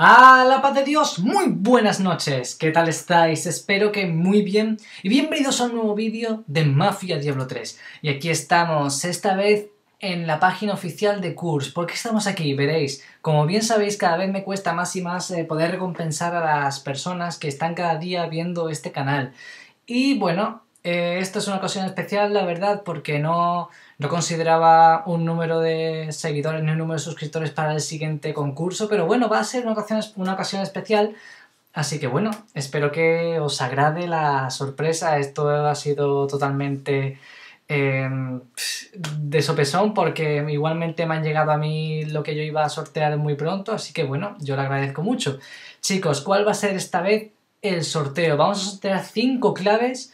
A la paz de Dios, muy buenas noches, ¿qué tal estáis? Espero que muy bien y bienvenidos a un nuevo vídeo de Mafia Diablo 3 y aquí estamos, esta vez en la página oficial de Kurs. ¿Por qué estamos aquí? Veréis, como bien sabéis cada vez me cuesta más y más eh, poder recompensar a las personas que están cada día viendo este canal y bueno, eh, esto es una ocasión especial, la verdad, porque no, no consideraba un número de seguidores ni un número de suscriptores para el siguiente concurso, pero bueno, va a ser una ocasión, una ocasión especial. Así que bueno, espero que os agrade la sorpresa. Esto ha sido totalmente eh, de sopesón porque igualmente me han llegado a mí lo que yo iba a sortear muy pronto, así que bueno, yo lo agradezco mucho. Chicos, ¿cuál va a ser esta vez el sorteo? Vamos a sortear cinco claves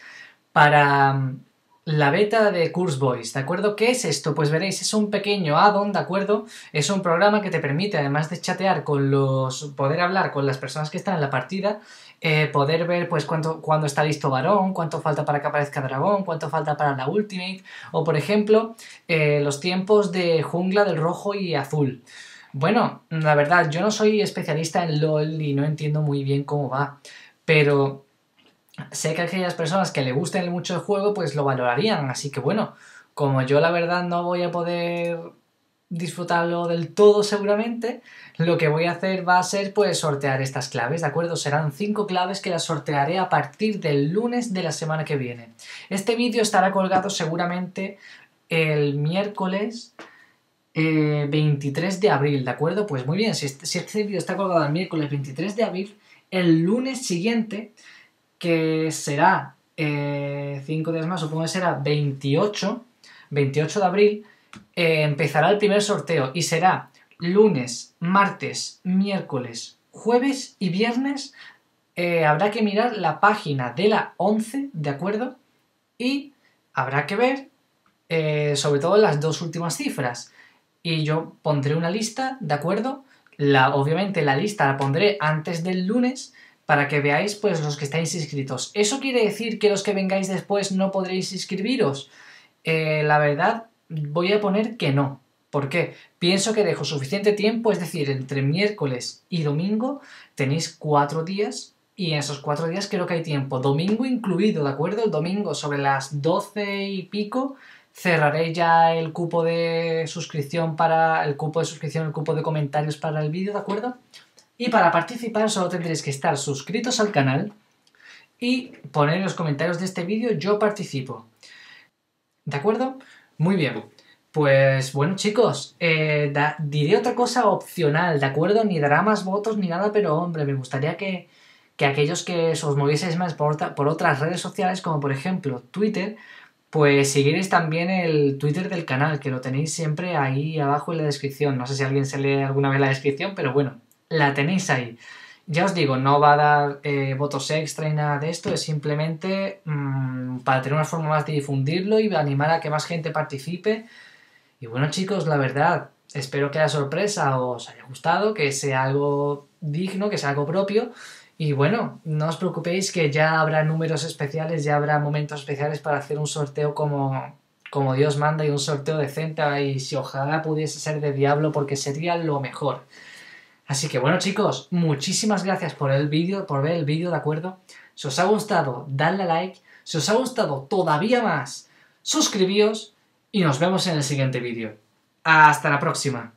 para mm, la beta de Curse Voice, ¿de acuerdo? ¿Qué es esto? Pues veréis, es un pequeño add-on, ¿de acuerdo? Es un programa que te permite, además de chatear con los... poder hablar con las personas que están en la partida, eh, poder ver pues cuánto, cuándo está listo varón, cuánto falta para que aparezca dragón, cuánto falta para la ultimate, o por ejemplo, eh, los tiempos de jungla del rojo y azul. Bueno, la verdad, yo no soy especialista en LOL y no entiendo muy bien cómo va, pero sé que aquellas personas que le gusten mucho el juego, pues lo valorarían. Así que bueno, como yo la verdad no voy a poder disfrutarlo del todo seguramente, lo que voy a hacer va a ser pues sortear estas claves, ¿de acuerdo? Serán cinco claves que las sortearé a partir del lunes de la semana que viene. Este vídeo estará colgado seguramente el miércoles 23 eh, de abril, ¿de acuerdo? Pues muy bien, si este, si este vídeo está colgado el miércoles 23 de abril, el lunes siguiente que será 5 eh, días más, supongo que será 28, 28 de abril, eh, empezará el primer sorteo y será lunes, martes, miércoles, jueves y viernes. Eh, habrá que mirar la página de la 11, ¿de acuerdo? Y habrá que ver sobre todo las dos últimas cifras. Y yo pondré una lista, ¿de acuerdo? La, obviamente la lista la pondré antes del lunes para que veáis pues los que estáis inscritos. ¿Eso quiere decir que los que vengáis después no podréis inscribiros? Eh, la verdad, voy a poner que no. ¿Por qué? Pienso que dejo suficiente tiempo, es decir, entre miércoles y domingo tenéis cuatro días y en esos cuatro días creo que hay tiempo, domingo incluido, ¿de acuerdo? El domingo sobre las doce y pico cerraré ya el cupo de suscripción para el cupo de suscripción, el cupo de comentarios para el vídeo, ¿de acuerdo? Y para participar solo tendréis que estar suscritos al canal y poner en los comentarios de este vídeo yo participo. ¿De acuerdo? Muy bien. Pues bueno chicos, eh, diré otra cosa opcional, ¿de acuerdo? Ni dará más votos ni nada, pero hombre, me gustaría que, que aquellos que os movieseis más por, por, otras redes sociales, como por ejemplo Twitter, pues siguierais también el Twitter del canal, que lo tenéis siempre ahí abajo en la descripción. No sé si alguien se lee alguna vez la descripción, pero bueno, la tenéis ahí. Ya os digo, no va a dar eh, votos extra y nada de esto, es simplemente mm, para tener una forma más de difundirlo y animar a que más gente participe. Y bueno chicos, la verdad, espero que la sorpresa os haya gustado, que sea algo digno, que sea algo propio. Y bueno, no os preocupéis que ya habrá números especiales, ya habrá momentos especiales para hacer un sorteo como, como Dios manda y un sorteo decente. Y si ojalá pudiese ser de Diablo porque sería lo mejor. Así que bueno chicos, muchísimas gracias por el vídeo, por ver el vídeo, ¿de acuerdo? Si os ha gustado, dadle a like. Si os ha gustado todavía más, suscribíos y nos vemos en el siguiente vídeo. Hasta la próxima.